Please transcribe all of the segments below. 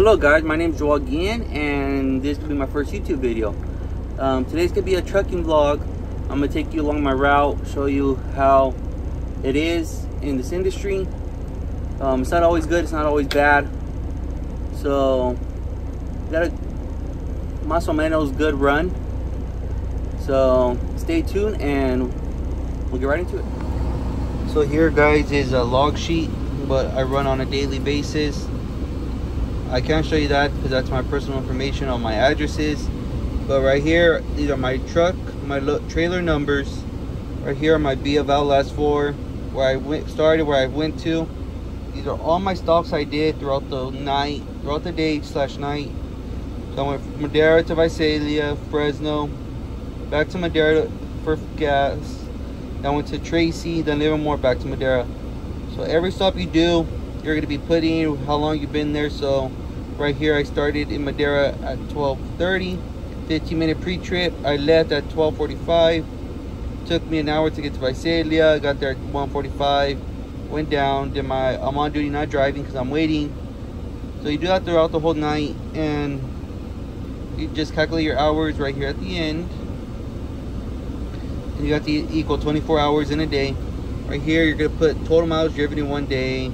Hello guys, my name is Joel Guillen and this will be my first YouTube video. Um, today's gonna be a trucking vlog. I'm gonna take you along my route, show you how it is in this industry. Um, it's not always good, it's not always bad. So, got a más o menos good run. So, stay tuned and we'll get right into it. So here guys is a log sheet, but I run on a daily basis. I can't show you that because that's my personal information on my addresses. But right here, these are my truck, my trailer numbers. Right here are my B of L last four, where I went started, where I went to. These are all my stops I did throughout the night, throughout the day slash night. So I went from Madera to Visalia, Fresno, back to Madera for gas. Then I went to Tracy, then Livermore, back to Madera. So every stop you do, you're going to be putting how long you've been there. So right here, I started in Madera at 12:30, 15 minute pre-trip. I left at 12:45. Took me an hour to get to Visalia. Got there at 1:45. Went down. Did my I'm on duty, not driving because I'm waiting. So you do that throughout the whole night, and you just calculate your hours right here at the end. And you got to equal 24 hours in a day. Right here, you're gonna put total miles driven in one day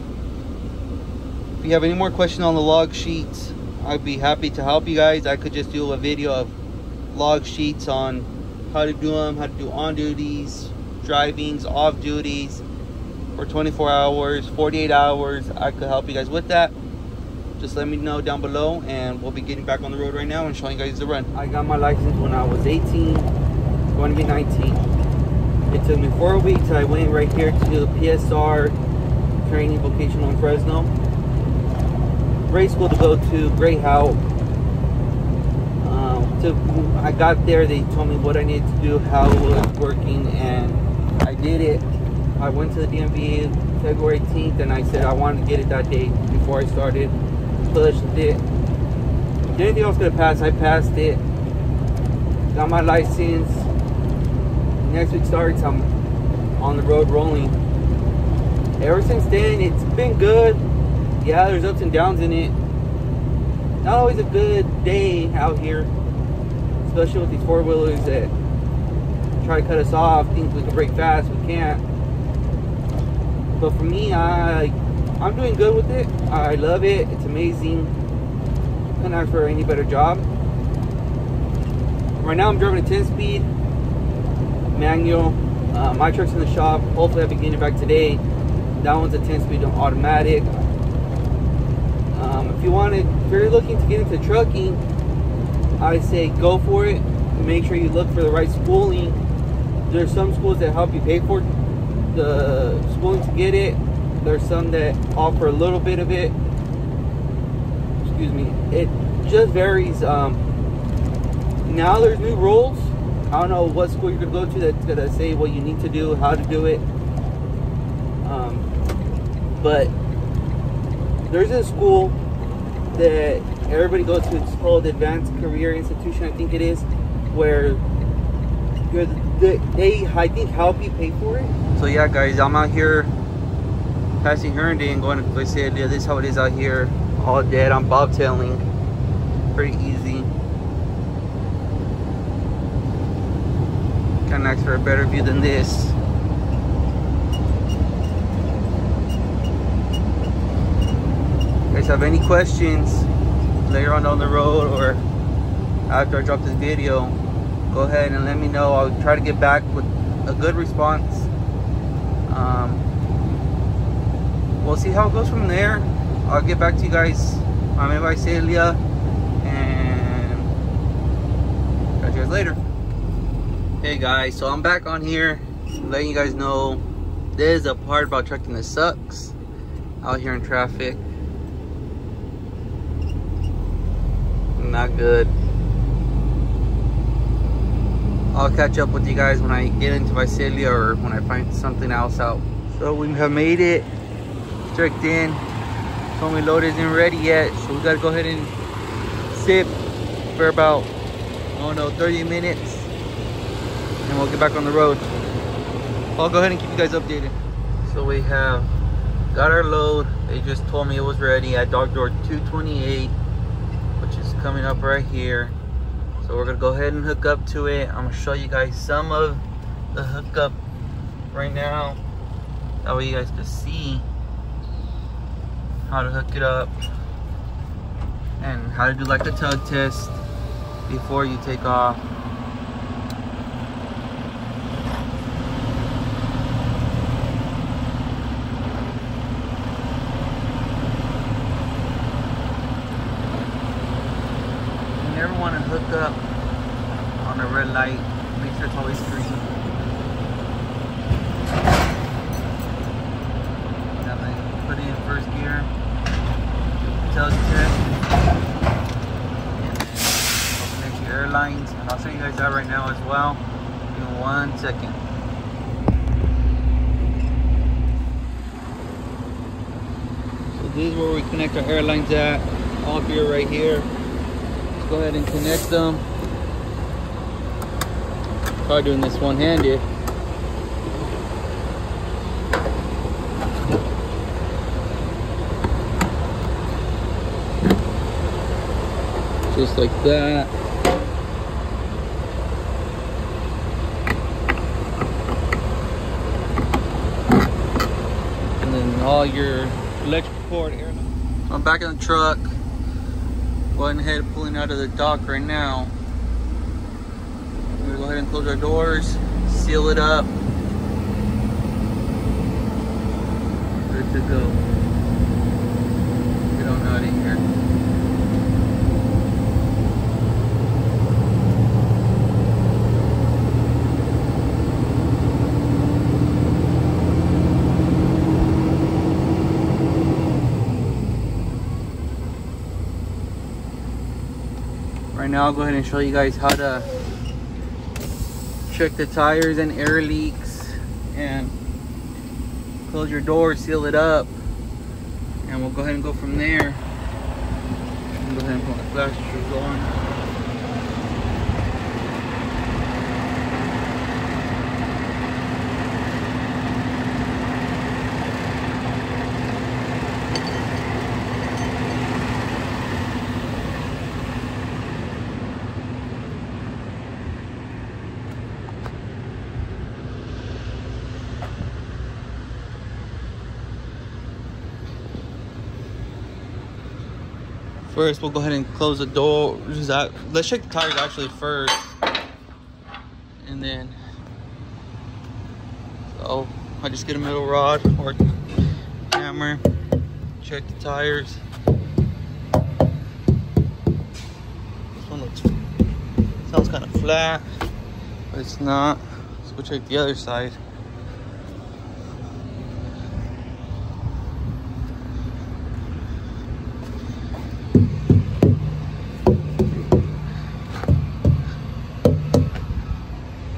you have any more questions on the log sheets, I'd be happy to help you guys. I could just do a video of log sheets on how to do them, how to do on duties, drivings, off duties for 24 hours, 48 hours. I could help you guys with that. Just let me know down below and we'll be getting back on the road right now and showing you guys the run. I got my license when I was 18, going to be 19. It took me four weeks. I went right here to the PSR training vocational in Fresno grade school to go to, Gray Howe. Um, so I got there, they told me what I needed to do, how it was working, and I did it. I went to the DMV February 18th, and I said I wanted to get it that day before I started. Pushed it. If anything else gonna pass. I passed it. Got my license. Next week starts, I'm on the road rolling. Ever since then, it's been good yeah, there's ups and downs in it. Not always a good day out here, especially with these four wheelers that try to cut us off. Think we can break fast, we can't. But for me, I I'm doing good with it. I love it. It's amazing. Couldn't ask for any better job. Right now, I'm driving a 10 speed manual. Uh, my truck's in the shop. Hopefully, I'll be getting it back today. That one's a 10 speed automatic. If you wanted, if you're looking to get into trucking, I say go for it. Make sure you look for the right schooling. There's some schools that help you pay for the schooling to get it. There's some that offer a little bit of it. Excuse me. It just varies. Um, now there's new rules. I don't know what school you're gonna go to that's gonna say what you need to do, how to do it. Um, but there's a school everybody goes to. It's called Advanced Career Institution, I think it is, where they, they, I think, help you pay for it. So yeah, guys, I'm out here passing Herndon and going to Visalia. This is how it is out here. All dead. I'm bobtailing. Pretty easy. Can't ask for a better view than this. Guys have any questions later on down the road or after I drop this video, go ahead and let me know. I'll try to get back with a good response. Um, we'll see how it goes from there. I'll get back to you guys. I'm in Visalia and catch you guys later. Hey guys, so I'm back on here letting you guys know there's a part about trucking that sucks out here in traffic. Not good. I'll catch up with you guys when I get into Visalia or when I find something else out. So we have made it, checked in. Told me load isn't ready yet, so we gotta go ahead and sip for about, I don't know, 30 minutes. And we'll get back on the road. I'll go ahead and keep you guys updated. So we have got our load. They just told me it was ready at dog door 228 which is coming up right here. So we're gonna go ahead and hook up to it. I'm gonna show you guys some of the hookup right now. That way you guys can see how to hook it up and how to do like a tug test before you take off. You never want to hook up on a red light. Make sure it's always green. Now then, put it in first gear. Tug test. And then go connect your airlines. And I'll show you guys that right now as well. In one second. So this is where we connect our airlines at. All here, right here. Let's go ahead and connect them. Try doing this one-handed. Just like that. And then all your electrical cord air. I'm back in the truck. Going ahead pulling out of the dock right now. We're gonna go ahead and close our doors, seal it up. Good to go. Get on out of here. Right now, I'll go ahead and show you guys how to check the tires and air leaks and close your door, seal it up, and we'll go ahead and go from there. Go ahead and put my flashers on. First, we'll go ahead and close the door. Uh, let's check the tires actually first. And then, so I just get a middle rod or hammer, check the tires. This one looks, sounds kind of flat, but it's not. So we'll check the other side.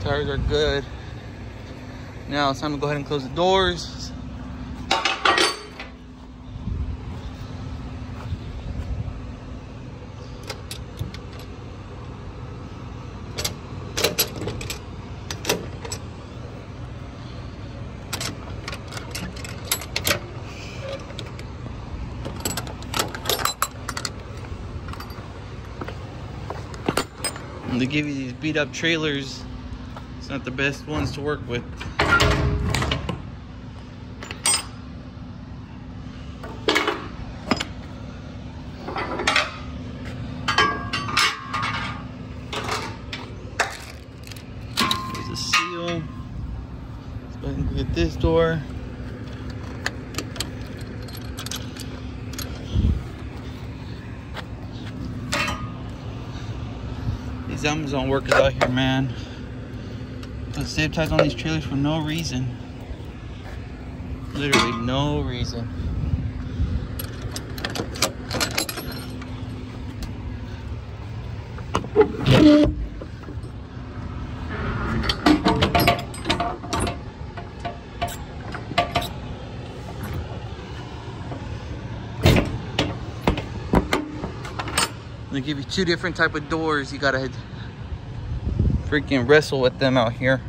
tires are good. Now it's time to go ahead and close the doors. And they give you these beat up trailers it's not the best ones to work with. There's a seal. Let's go ahead and get this door. These Amazon workers out here, man. Put zip ties on these trailers for no reason. Literally no reason. They give you two different type of doors. You gotta freaking wrestle with them out here.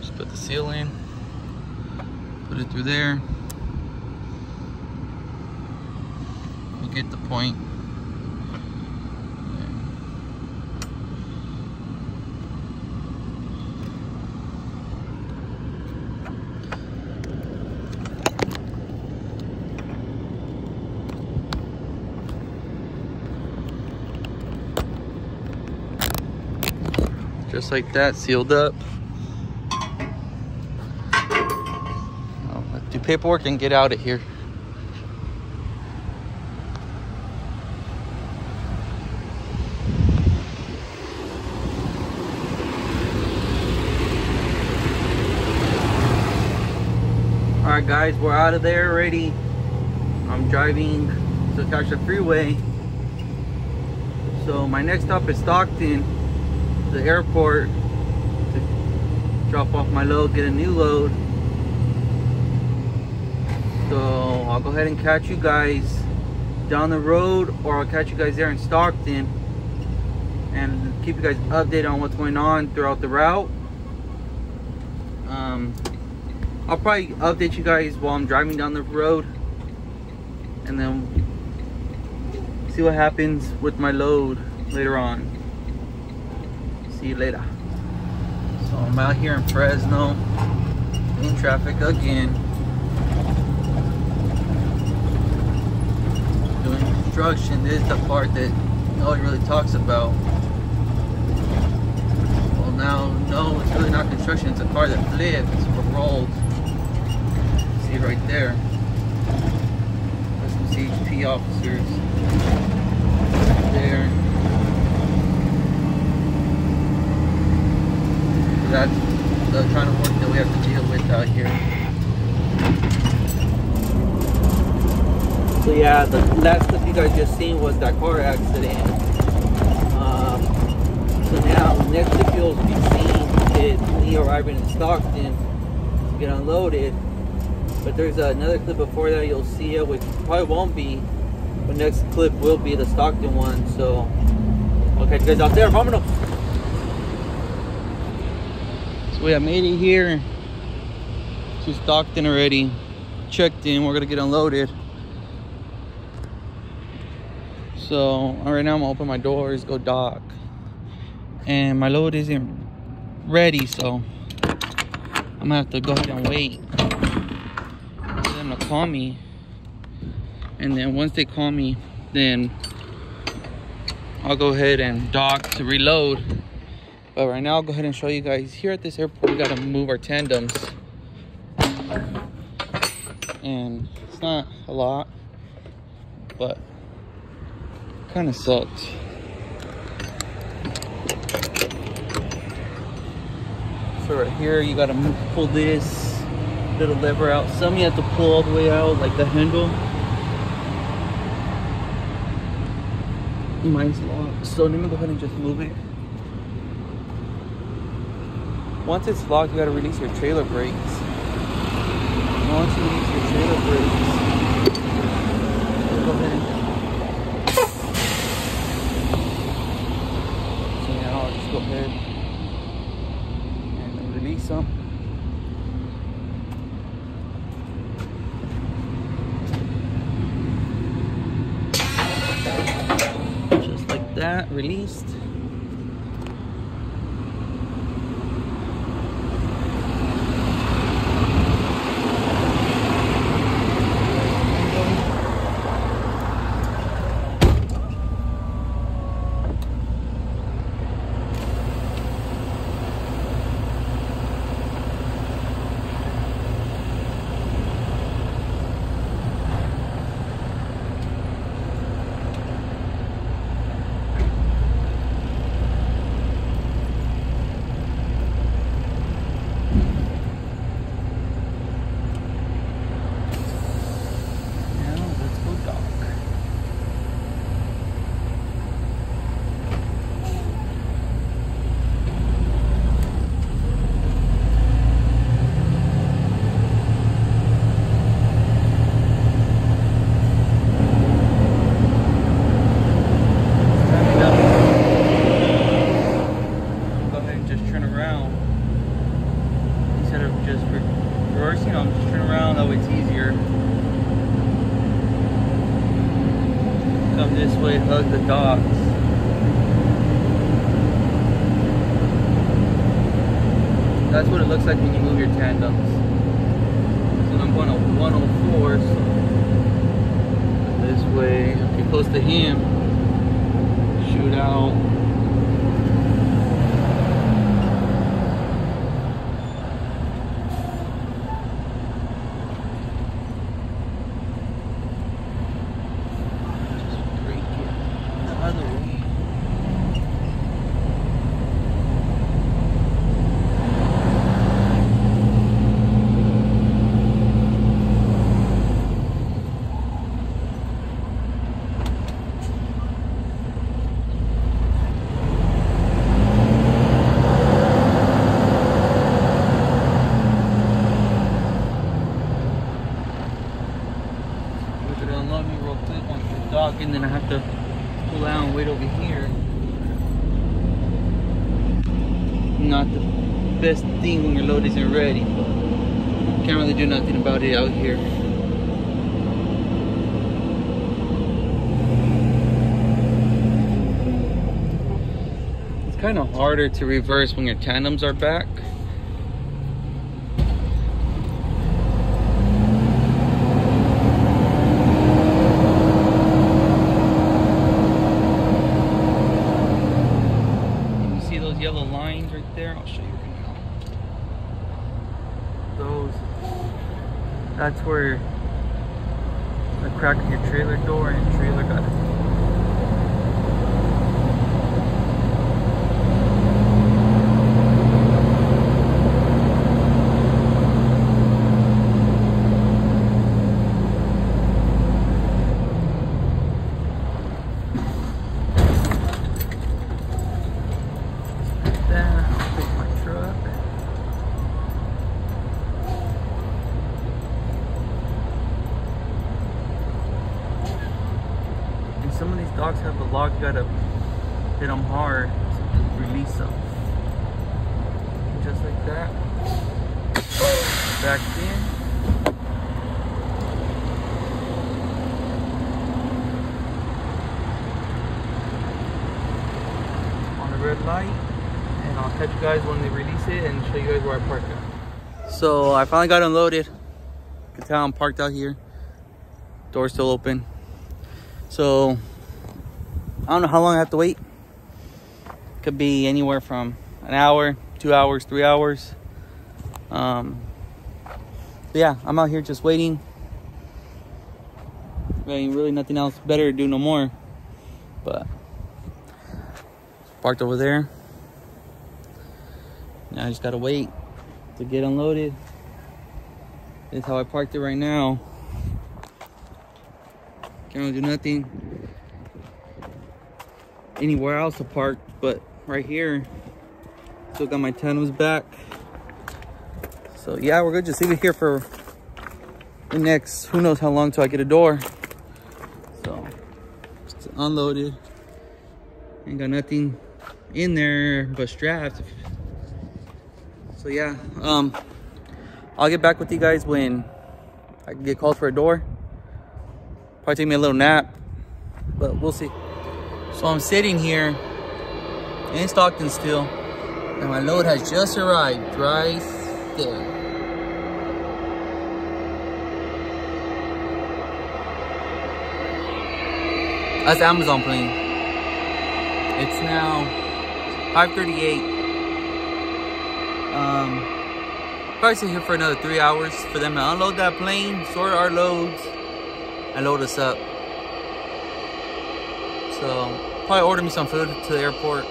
Just put the seal in. Put it through there. You get the point. Just like that, sealed up. I'll do paperwork and get out of here. All right, guys, we're out of there already. I'm driving to catch the freeway. So my next stop is Stockton the airport to drop off my load, get a new load. So I'll go ahead and catch you guys down the road or I'll catch you guys there in Stockton and keep you guys updated on what's going on throughout the route. Um, I'll probably update you guys while I'm driving down the road and then see what happens with my load later on see you later. So I'm out here in Fresno in traffic again. Doing construction. This is the part that nobody really talks about. Well now, no, it's really not construction. It's a car that flips or rolled. See right there. There's some CHP officers. There. That's the kind of work that we have to deal with out here. So yeah, the last clip you guys just seen was that car accident. Um, so now, next clip you'll be seeing is me arriving in Stockton to get unloaded. But there's another clip before that you'll see it, which probably won't be. But next clip will be the Stockton one. So you guys out there. Vámonos! We have made it here to Stockton already. Checked in, we're gonna get unloaded. So right now I'm gonna open my doors, go dock. And my load isn't ready, so I'm gonna have to go ahead and wait for them to call me. And then once they call me, then I'll go ahead and dock to reload but right now, I'll go ahead and show you guys. Here at this airport, we gotta move our tandems. And it's not a lot, but kind of sucks. So right here, you gotta move, pull this little lever out. Some you have to pull all the way out, like the handle. Mine's locked, so let me go ahead and just move it. Once it's locked, you gotta release your trailer brakes. Once you release your trailer brakes, go ahead. So now I'll just go ahead and release them. Just like that, released. Hug the docks. That's what it looks like when you move your tandems. So I'm going to 104, so this way, get close to him, shoot out. And then I have to pull out and wait over here. Not the best thing when your load isn't ready, but can't really do nothing about it out here. It's kind of harder to reverse when your tandems are back. That's where the crack of your trailer door and trailer got dogs have lock, gotta hit them hard to release them. Just like that. Back in. On the red light. And I'll catch you guys when they release it and show you guys where I park it. So I finally got unloaded. You can tell I'm parked out here. Door still open. So I don't know how long I have to wait. Could be anywhere from an hour, two hours, three hours. Um, yeah, I'm out here just waiting. Really nothing else better to do no more. But parked over there. Now I just gotta wait to get unloaded. This is how I parked it right now. Can't do nothing anywhere else to park, but right here, still got my tandems back. So yeah, we're good. Just leave it here for the next, who knows how long till I get a door. So, just unloaded. Ain't got nothing in there but straps. So yeah, um, I'll get back with you guys when I get called for a door. Probably take me a little nap, but we'll see. So I'm sitting here in Stockton still, and my load has just arrived right there. That's Amazon plane. It's now 5:38. Um, probably sit here for another three hours for them to unload that plane, sort our loads, and load us up. So probably order me some food to the airport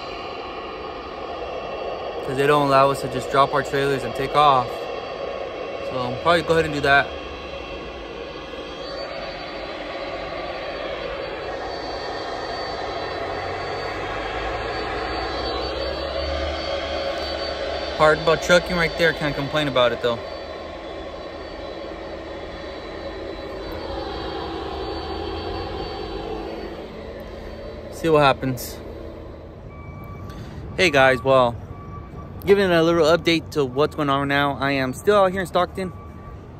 because they don't allow us to just drop our trailers and take off. So I'll probably go ahead and do that. Part about trucking right there, can't complain about it though. See what happens. Hey guys, well, giving a little update to what's going on now. I am still out here in Stockton.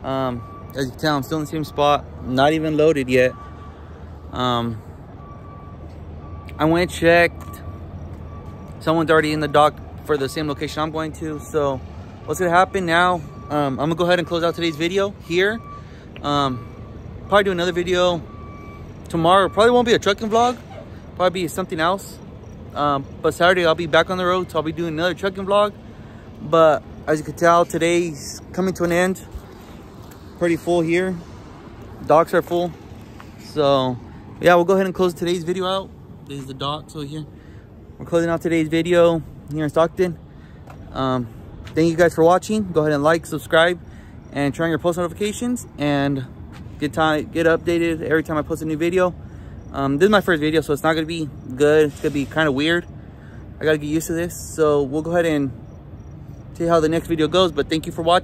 Um, as you can tell, I'm still in the same spot, not even loaded yet. Um, I went checked. Someone's already in the dock for the same location I'm going to. So what's gonna happen now? Um, I'm gonna go ahead and close out today's video here. Um, probably do another video tomorrow. Probably won't be a trucking vlog. Probably something else. Um, but Saturday I'll be back on the road, so I'll be doing another trucking vlog. But as you can tell, today's coming to an end. Pretty full here. Docks are full. So yeah, we'll go ahead and close today's video out. This is the docks so here. We're closing out today's video here in Stockton. Um, thank you guys for watching. Go ahead and like, subscribe, and turn on your post notifications and get time get updated every time I post a new video. Um, this is my first video, so it's not gonna be good. It's gonna be kind of weird. I gotta get used to this. So we'll go ahead and see how the next video goes. But thank you for watching.